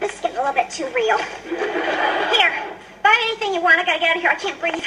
This is getting a little bit too real. Here, buy anything you want. I gotta get out of here. I can't breathe.